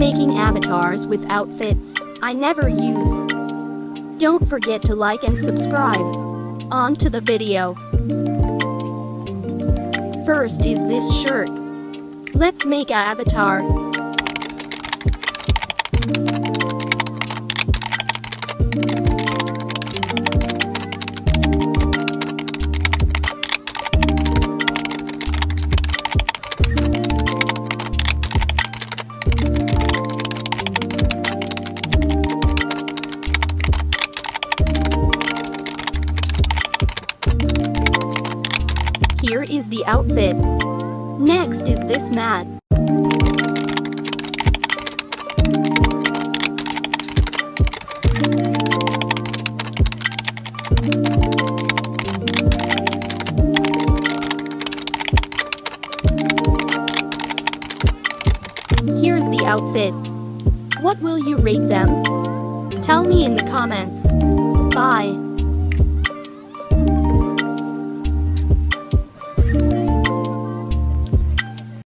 making avatars with outfits I never use. Don't forget to like and subscribe. On to the video. First is this shirt. Let's make a avatar. Here is the outfit. Next is this mat. Here's the outfit. What will you rate them? Tell me in the comments. Bye.